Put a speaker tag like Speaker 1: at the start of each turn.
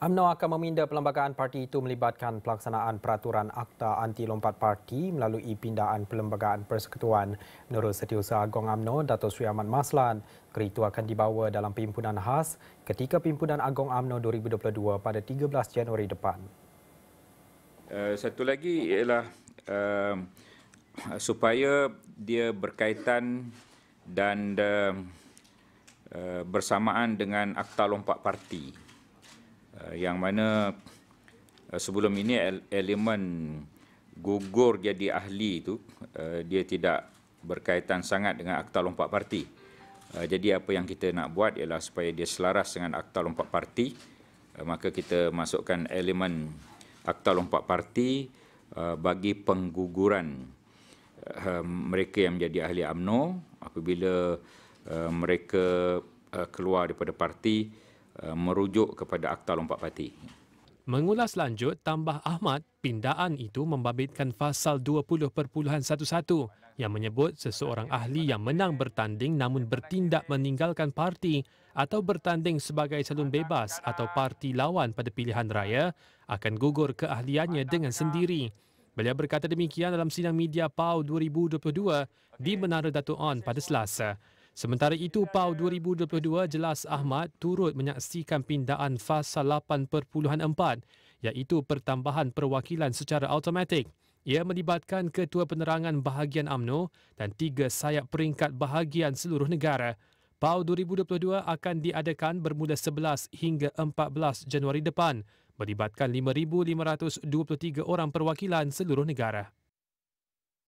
Speaker 1: UMNO akan meminda perlembagaan parti itu melibatkan pelaksanaan peraturan Akta Anti Lompat Parti melalui pindahan perlembagaan persekutuan. Menurut Setiausaha Agong UMNO, Dato' Sri Ahmad Maslan, kereta akan dibawa dalam pimpinan khas ketika pimpinan Agong UMNO 2022 pada 13 Januari depan.
Speaker 2: Uh, satu lagi ialah uh, supaya dia berkaitan dan uh, bersamaan dengan Akta Lompat Parti. Eh, yang mana eh, sebelum ini elemen gugur jadi ahli itu eh, dia tidak berkaitan sangat dengan akta lompat parti. Jadi apa yang kita nak buat ialah supaya dia selaras dengan akta lompat parti maka kita masukkan elemen akta lompat parti bagi pengguguran mereka yang menjadi ahli AMNO apabila mereka keluar daripada parti merujuk kepada Akta Lompat Parti.
Speaker 3: Mengulas lanjut, tambah Ahmad, pindaan itu membabitkan pasal 20.11 yang menyebut seseorang ahli yang menang bertanding namun bertindak meninggalkan parti atau bertanding sebagai calon bebas atau parti lawan pada pilihan raya akan gugur keahliannya dengan sendiri. Beliau berkata demikian dalam sidang media PAU 2022 di Menara Datuk On pada Selasa. Sementara itu, PAU 2022 jelas Ahmad turut menyaksikan pindaan fasa 8.4 iaitu pertambahan perwakilan secara automatik. Ia melibatkan Ketua Penerangan Bahagian AMNO dan tiga sayap peringkat bahagian seluruh negara. PAU 2022 akan diadakan bermula 11 hingga 14 Januari depan melibatkan 5,523 orang perwakilan seluruh negara.